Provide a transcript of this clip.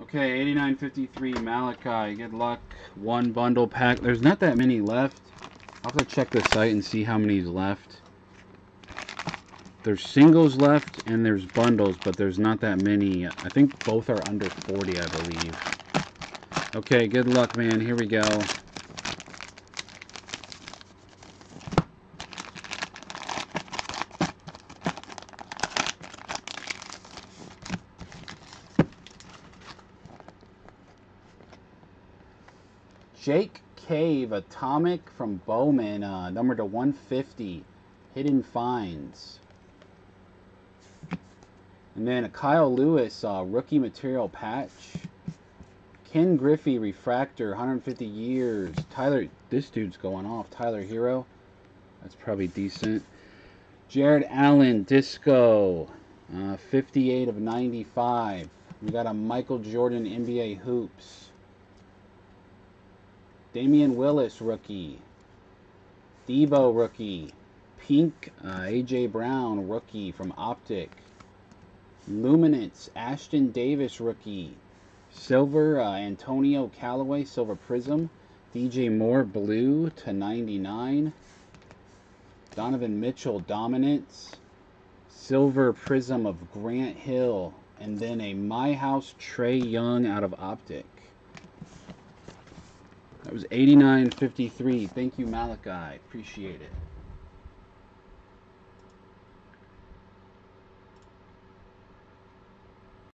Okay, 89.53 Malachi. Good luck. One bundle pack. There's not that many left. I'll have to check the site and see how many's left. There's singles left and there's bundles, but there's not that many. I think both are under 40, I believe. Okay, good luck, man. Here we go. Jake Cave Atomic from Bowman, uh, number to 150. Hidden Finds. And then a Kyle Lewis uh, rookie material patch. Ken Griffey refractor, 150 years. Tyler, this dude's going off. Tyler Herro, That's probably decent. Jared Allen disco, uh, 58 of 95. We got a Michael Jordan NBA hoops. Damion Willis rookie. Devo rookie. Pink uh, AJ Brown rookie from Optic. Luminance Ashton Davis rookie. Silver uh, Antonio Callaway Silver Prism. DJ Moore blue to 99. Donovan Mitchell Dominance. Silver Prism of Grant Hill. And then a My House Trae Young out of Optic. That was 89.53. Thank you, Malachi. Appreciate it.